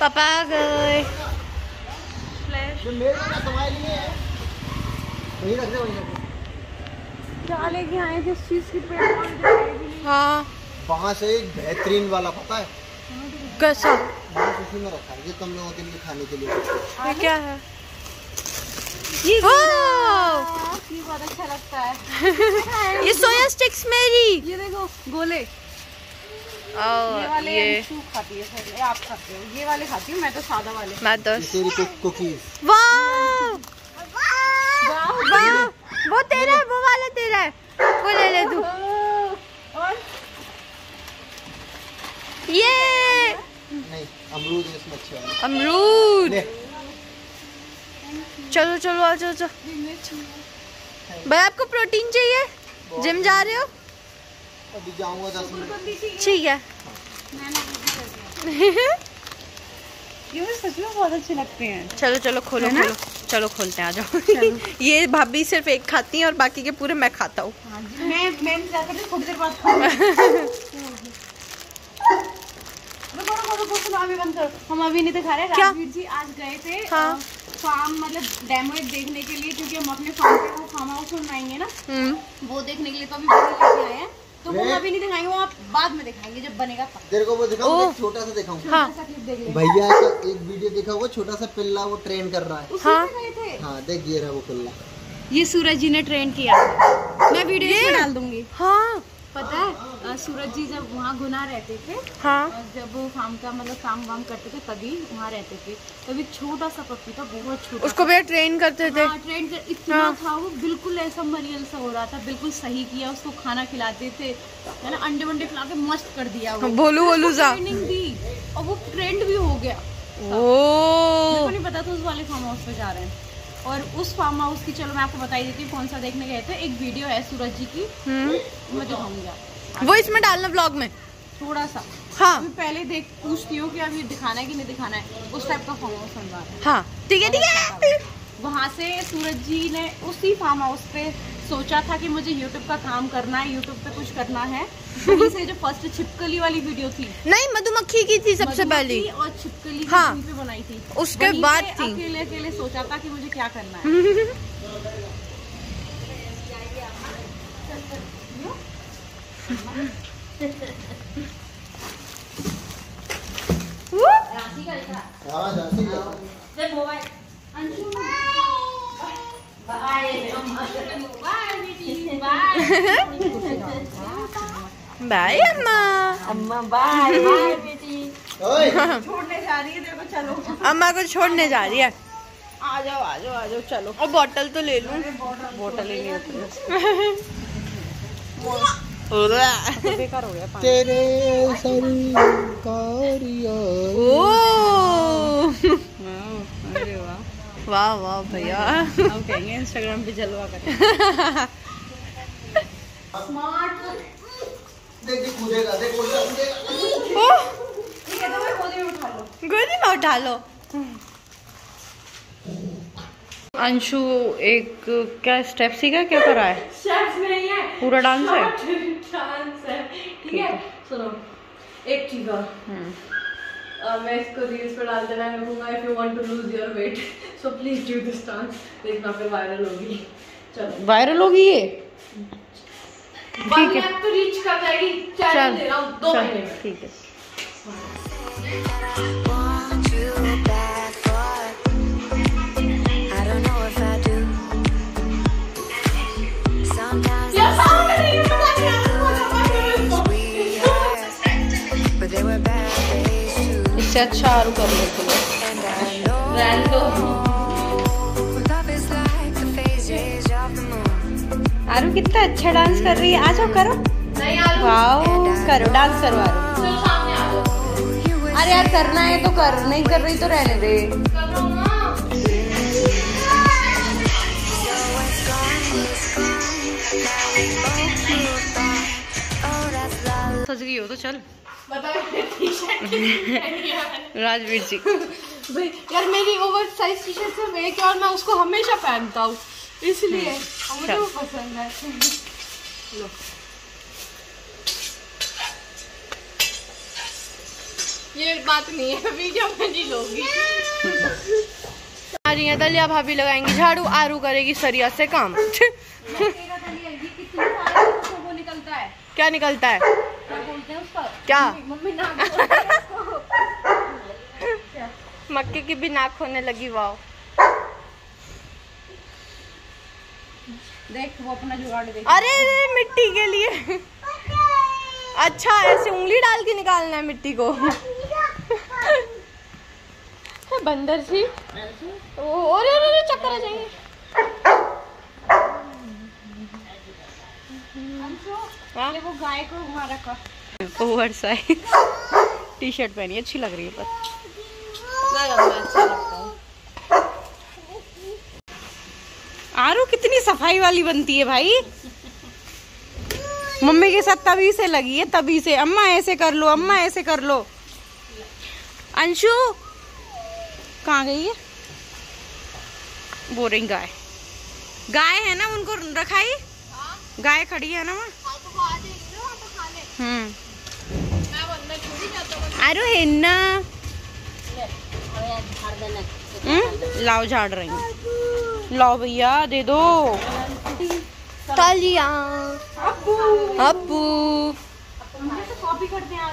पापा आ गए। है। वहीं रख दे वहीं रख दे। क्या लेके आए थे इस चीज़ की पेड़ कौन दिखाई भी नहीं हाँ। वहाँ से एक बेहतरीन वाला पता है? कैसा? उसी में रखा है। ये तुम लोगों के लिए खाने के लिए। ये क्या है? ये ये बहुत अच्छा लगता है। ये सोया स्टिक्स मेरी। ये देखो गोले। और वाले ये खाती है ये आप खाते हो। ये वाले खाती हूँ मैं तो सादा वाले। मैं ये दस तेरी कुक कुकीज। वाह! वाह वो तेरा है वो वाला तेरा है। वो ले ले तू। ये! नहीं अमरूद इसमें अच्छे अमरूद! चलो चलो आ जाओ जाओ। भाई आपको प्रोटीन चाहिए? जिम जा रहे हो? अभी जाऊँगा दस मिनट। ठीक है। ये सच में बहुत अच्छे लगते हैं। चलो चलो खोलो ना? खोलो। चलो खोलते हैं आ जाओ। ये भाभी सिर्फ़ एक खाती हैं और बाकी के पूरे मैं खाता हूँ। हाँ मैं मैं थोड़ी देर बाद हम अभी नहीं दिखा रहे। क्या? राजवीर जी आज गए थे हाँ। फार्म मतलब डेमो देखने के लिए क्योंकि हम अपने फार्म पे वो फार्म हाउस बनवाएँगे ना। हम्म। वो देखने के लिए तो अभी लेके आए हैं। तो वो अभी नहीं दिखाएँगे वो आप बाद में दिखाएँगे जब बनेगा तब तेरे को वो दिखाऊँ? एक छोटा सा दिखाऊँ? हाँ। ऐसा क्लिप देख ले भैया का एक वीडियो देखा होगा छोटा सा पिल्ला वो ट्रेन कर रहा है। हाँ। हाँ। हाँ देख ये रहा वो पिल्ला। ये सूरज जी ने ट्रेन किया। मैं वीडियो इसमें डाल दूँगी। हाँ। पता है? सूरज जी जब वहाँ गुना रहते थे हाँ। जब वो फार्म का मतलब काम वाम करते थे तभी वहाँ रहते थे। तभी छोटा सा पप्पी था बहुत छोटा उसको भैया ट्रेन करते थे। हाँ, ट्रेन कर इतना हाँ। था वो बिल्कुल ऐसा मरियल सा हो रहा था बिल्कुल सही किया उसको खाना खिलाते थे। है ना अंडे वंडे खिला के मस्त कर दिया वो। बोलू बोलू ट्रेनिंग दी और वो ट्रेंड भी हो गया। ओ। नहीं पता था उस वाले फार्म हाउस पे जा रहे हैं। और उस फार्म हाउस की चलो मैं आपको बताई देती हूँ कौन सा देखने गए थे? एक वीडियो है सूरज जी की। हम्म। मैं दिखाऊँगी आपको। वो इसमें डालना ब्लॉग में। थोड़ा सा। हाँ। अभी पहले देख पूछती हूँ कि ये दिखाना है कि नहीं दिखाना है। उस टाइप का फार्म हाउस बनवा हाँ। ठीक है ठीक है। वहाँ से सूरज जी ने उसी फार्म हाउस पे सोचा था कि मुझे यूट्यूब का काम करना है यूट्यूब पे कुछ करना है। से जो फ़र्स्ट छिपकली वाली वीडियो थी। नहीं मधुमक्खी की थी सबसे पहली। और छिपकली हाँ। पे बनाई थी। उसके बाद अकेले अकेले सोचा था कि मुझे क्या करना है हाँ झांसी का बाय अम्मा अम्मा बाय बाय बेटी छोड़ने जा रही है तेरे को चलो। अम्मा को छोड़ने जा रही है। आ जाओ आ जाओ आ जाओ चलो। और बॉटल तो ले लूँ। बोतल ही तो बेकार हो गया तेरे सरकारिया ओ। अरे वाह वाह वाह भैया। हम कहेंगे इंस्टाग्राम पे जलवा करें। देख देख कूदेगा देख उल्टा कूदेगा ओह, ठीक है तो गोदी में उठा लो। गोदी में उठा लो। अंशु एक क्या स्टेप सीखा क्या करा है? नहीं है। पूरा डांस है? डांस है। ठीक है? सुनो एक चीज़ और। अ, मैं इसको रील्स पे डाल देना मैं कहूँगा if you want to lose your weight so please do this dance देखना फिर वायरल होगी। चलो। वायरल होगी ये? ठीक है। तो रीच कर जाएगी चल चैलेंज दे रहा हूँ दो चल, महीने में। ठीक है। Phases of the moon. आरू कितना अच्छा डांस कर रही है। आ जाओ, करो। वाओ, करो। डांस करो आरू अरे यार, करना है तो कर। नहीं कर रही तो रहने दे। कर हूँ. सज गई हो तो चल। राजवीर जी। भाई यार मेरी ओवर साइज़ टी शर्ट सिर्फ़ एक है और मैं उसको हमेशा पहनता हूँ इसलिए मुझे वो पसंद है। लो। ये बात नहीं है वीडियो में नहीं लोगी। आ रही है दलिया भाभी लगाएँगी झाड़ू आरू करेगी सरिया से काम। वो निकलता है। क्या निकलता है? क्या बोलते हैं उसका? क्या? मम्मी मक्के की भी नाक होने लगी वाओ। देख वो अपना जुगाड़ देख। अरे मिट्टी के लिए। अच्छा ऐसे उंगली डाल के निकालना है मिट्टी को। बंदर सी। ओ, अरे अरे चक्कर आ जाएँगे। हाँ? वो गाय को घुमा रखा ओवर साइज़। टी शर्ट पहनी अच्छी लग रही है पर। अच्छा आरू कितनी सफ़ाई वाली बनती है भाई। मम्मी के साथ तभी से लगी है तभी से। अम्मा ऐसे कर लो अम्मा ऐसे कर लो। अंशु कहाँ गई है? बोरिंग गाय। गाय है ना उनको रखाई? गाय खड़ी है ना वहाँ? हम्म। आरू है ना। हम्म, लाओ झाड़ रही हूँ। लाओ भैया दे दो। तालिया। अब्बू कॉपी करते हैं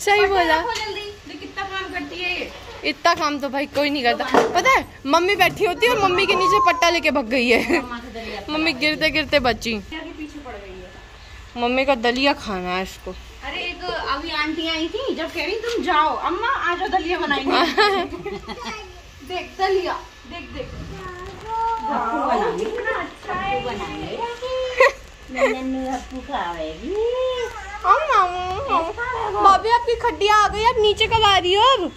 सही बोला। कितना काम करती है इतना काम तो भाई कोई नहीं करता। पता है मम्मी बैठी होती है और मम्मी के नीचे पट्टा लेके भग गई है। मम्मी गिरते गिरते बची। पीछे पड़ गई है मम्मी का दलिया खाना है इसको। अभी आंटी आई थी जब कह रही तुम जाओ अम्मा आज दलिया बनाएँगे। देख दलिया देख देख। भाभी आपकी खड्डिया आ गई आप नीचे कब आ रही हो अब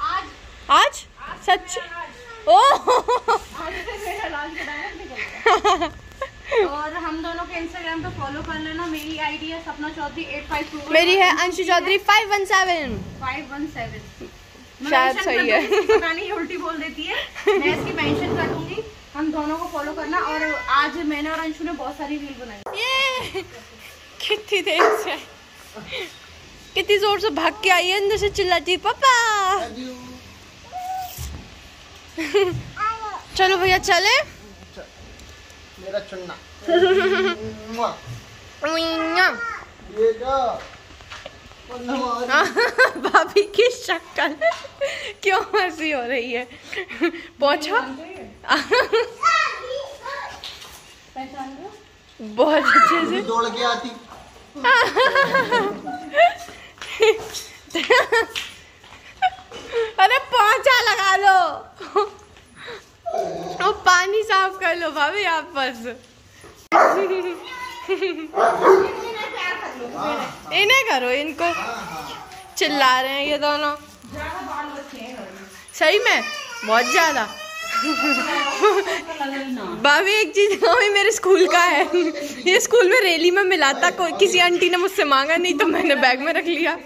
आज। आज? सच? ओ और हम दोनों के इंस्टाग्राम पे फॉलो कर लेना। मेरी आईडी है Sapna Chaudhary eight five two मेरी है Anshu Chaudhary five one seven five one seven शायद सही है। पता नहीं उल्टी बोल देती है। मैं इसकी मेंशन कर दूँगी। हम दोनों को फॉलो करना और आज मैंने और अंशु ने बहुत सारी रील बनाई। ये! कितनी देर से। कितनी ज़ोर से भाग के आई है अंदर से चिल्लाती पापा। चलो भैया चले। मेरा चुन्ना। ये भाभी की शक्ल। क्यों हँसी हो रही है? पहुँचा बहुत अच्छे से दौड़ के आती अरे पहुँचा लगा लो और पानी साफ़ कर लो भाभी आप बस। इन्हें करो इनको। चिल्ला रहे हैं ये दोनों। सही में बहुत ज़्यादा। भाभी एक चीज़ भाभी मेरे स्कूल का है। ये स्कूल में रैली में मिला था कोई किसी आंटी ने मुझसे मांगा नहीं तो मैंने बैग में रख लिया।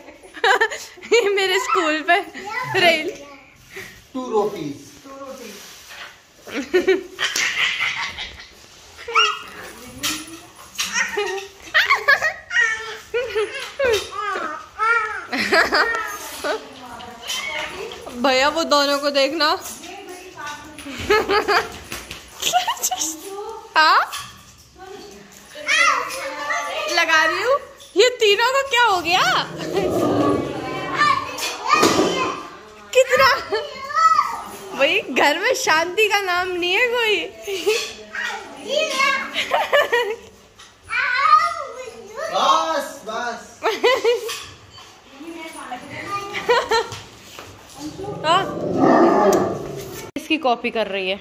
ये मेरे स्कूल पे रेल। टू रोटीज भैया वो दोनों को देखना। हाँ? लगा रही हूँ। ये तीनों को क्या हो गया? कितना? वही, घर में शांति का नाम नहीं है कोई बस बस हाँ इसकी कॉपी कर रही है।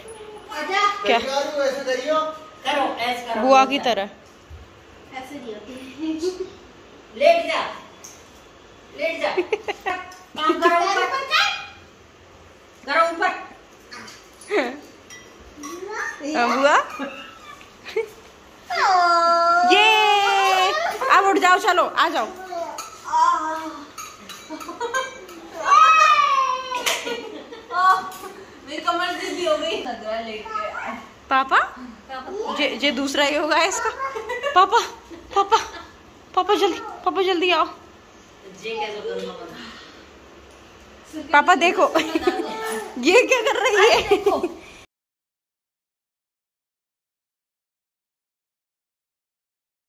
क्या? करो, ऐसे करियो बुआ की तरह। ऐसे नहीं होती। लेट जा। लेट जा। काम करो ऊपर। करो हाँ, बुआ। ये। अब उठ जाओ चलो आ जाओ। कमर दीदी हो गई। पापा? जे जे दूसरा ही होगा इसका। पापा पापा पापा जल्दी पापा जल्दी आओ। पापा देखो ये क्या कर रही है? देखो।